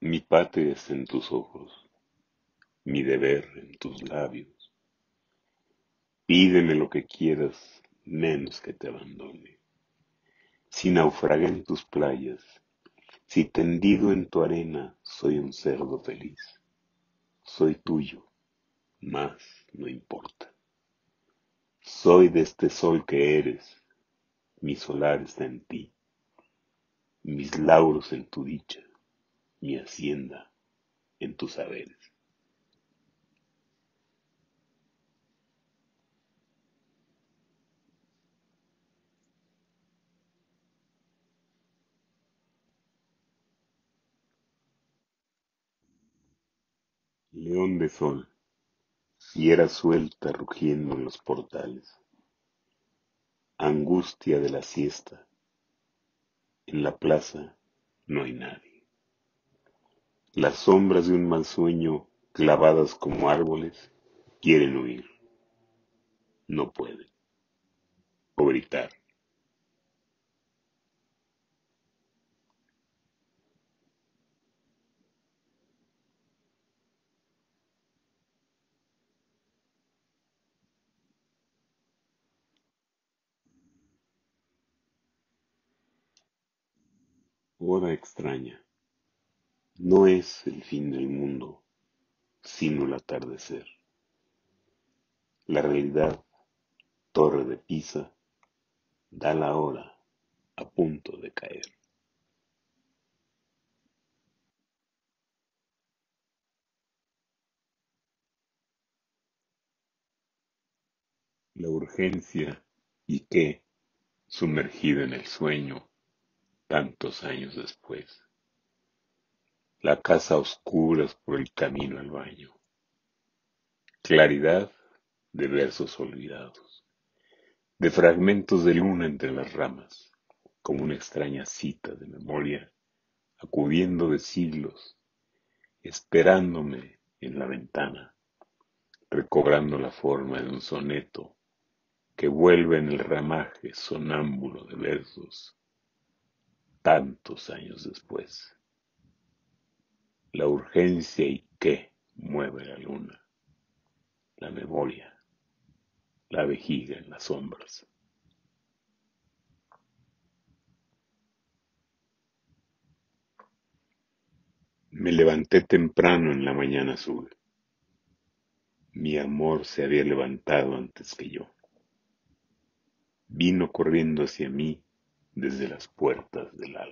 Mi patria está en tus ojos, mi deber en tus labios. Pídeme lo que quieras, menos que te abandone. Si naufragué en tus playas, si tendido en tu arena soy un cerdo feliz, soy tuyo, más no importa. Soy de este sol que eres, mi solar está en ti, mis lauros en tu dicha, mi hacienda en tus saberes. León de sol, fiera suelta rugiendo en los portales, angustia de la siesta, en la plaza no hay nadie. Las sombras de un mal sueño, clavadas como árboles, quieren huir. No pueden. O gritar. Extraña. No es el fin del mundo, sino el atardecer. La realidad, torre de Pisa, da la hora a punto de caer. La urgencia y qué, sumergido en el sueño, tantos años después. La casa a oscuras por el camino al baño. Claridad de versos olvidados, de fragmentos de luna entre las ramas, como una extraña cita de memoria, acudiendo de siglos, esperándome en la ventana, recobrando la forma de un soneto que vuelve en el ramaje sonámbulo de versos tantos años después. La urgencia y qué mueve la luna, la memoria, la vejiga en las sombras. Me levanté temprano en la mañana azul. Mi amor se había levantado antes que yo. Vino corriendo hacia mí desde las puertas del alba.